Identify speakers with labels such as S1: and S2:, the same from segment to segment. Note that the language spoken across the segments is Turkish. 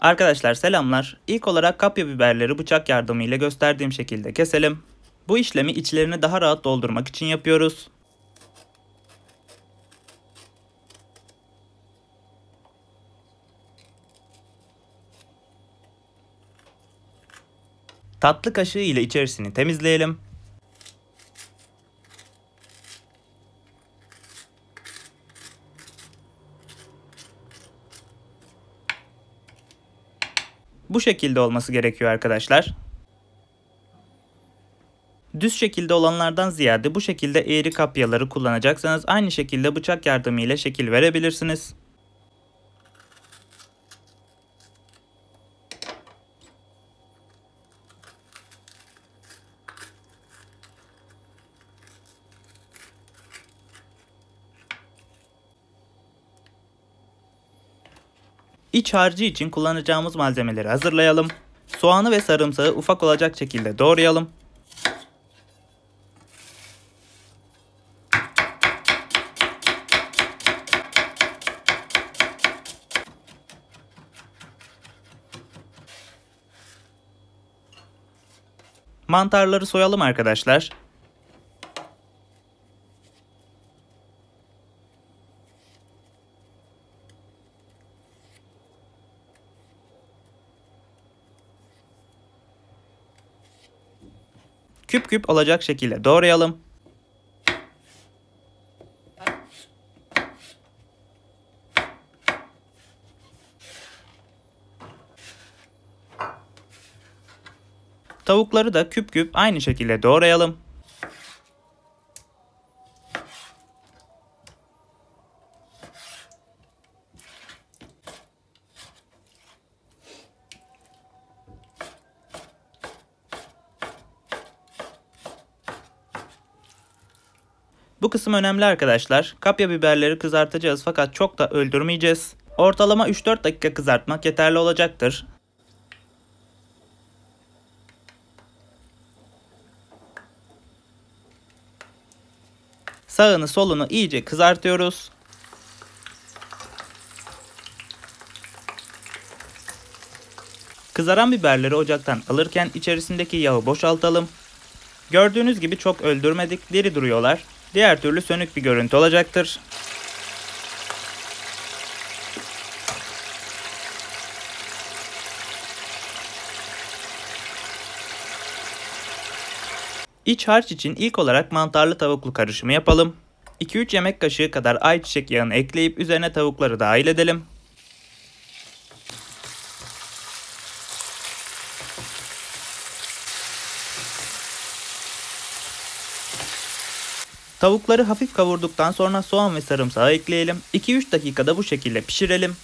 S1: Arkadaşlar selamlar. İlk olarak kapya biberleri bıçak yardımıyla gösterdiğim şekilde keselim. Bu işlemi içlerini daha rahat doldurmak için yapıyoruz. Tatlı kaşığı ile içerisini temizleyelim. Bu şekilde olması gerekiyor arkadaşlar. Düz şekilde olanlardan ziyade bu şekilde eğri kapyaları kullanacaksanız aynı şekilde bıçak yardımıyla şekil verebilirsiniz. İç harcı için kullanacağımız malzemeleri hazırlayalım. Soğanı ve sarımsağı ufak olacak şekilde doğrayalım. Mantarları soyalım arkadaşlar. Küp küp olacak şekilde doğrayalım. Tavukları da küp küp aynı şekilde doğrayalım. Bu kısım önemli arkadaşlar. Kapya biberleri kızartacağız fakat çok da öldürmeyeceğiz. Ortalama 3-4 dakika kızartmak yeterli olacaktır. Sağını solunu iyice kızartıyoruz. Kızaran biberleri ocaktan alırken içerisindeki yağı boşaltalım. Gördüğünüz gibi çok öldürmedik, diri duruyorlar. Diğer türlü sönük bir görüntü olacaktır. İç harç için ilk olarak mantarlı tavuklu karışımı yapalım. 2-3 yemek kaşığı kadar ayçiçek yağını ekleyip üzerine tavukları dahil edelim. Tavukları hafif kavurduktan sonra soğan ve sarımsağı ekleyelim. 2-3 dakikada bu şekilde pişirelim.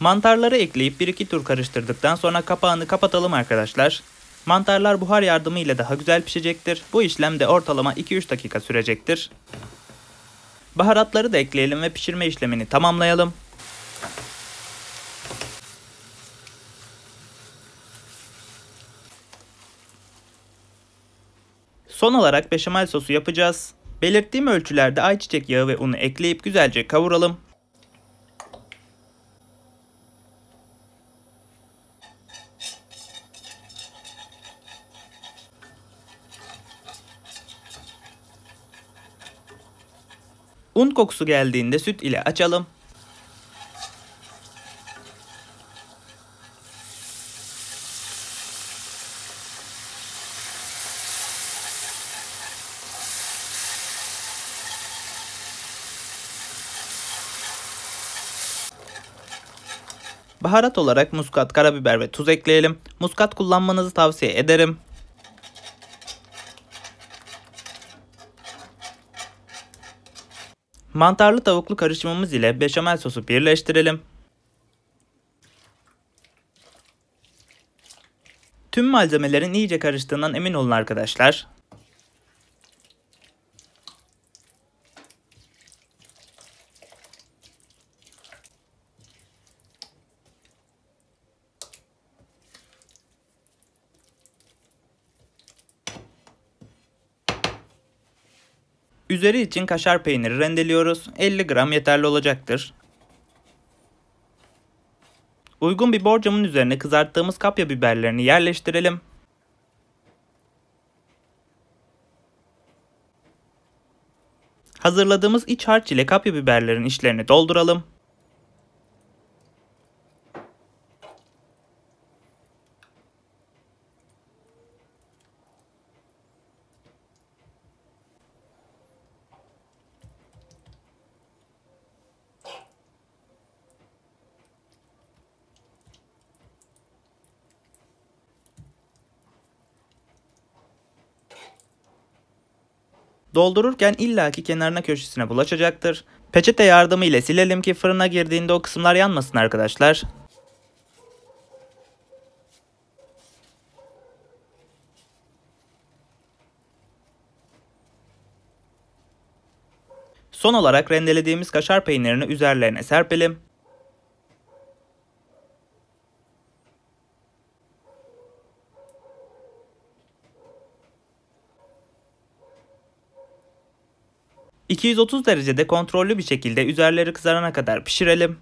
S1: Mantarları ekleyip 1-2 tur karıştırdıktan sonra kapağını kapatalım arkadaşlar. Mantarlar buhar yardımıyla daha güzel pişecektir. Bu işlem de ortalama 2-3 dakika sürecektir. Baharatları da ekleyelim ve pişirme işlemini tamamlayalım. Son olarak beşamel sosu yapacağız. Belirttiğim ölçülerde ayçiçek yağı ve unu ekleyip güzelce kavuralım. Un kokusu geldiğinde süt ile açalım. Baharat olarak muskat, karabiber ve tuz ekleyelim. Muskat kullanmanızı tavsiye ederim. Mantarlı tavuklu karışımımız ile beşamel sosu birleştirelim. Tüm malzemelerin iyice karıştığından emin olun arkadaşlar. Üzeri için kaşar peyniri rendeliyoruz. 50 gram yeterli olacaktır. Uygun bir borcamın üzerine kızarttığımız kapya biberlerini yerleştirelim. Hazırladığımız iç harç ile kapya biberlerin içlerini dolduralım. Doldururken illaki kenarına köşesine bulaşacaktır. Peçete yardımı ile silelim ki fırına girdiğinde o kısımlar yanmasın arkadaşlar. Son olarak rendelediğimiz kaşar peynirini üzerlerine serpelim. ...230 derecede kontrollü bir şekilde üzerleri kızarana kadar pişirelim.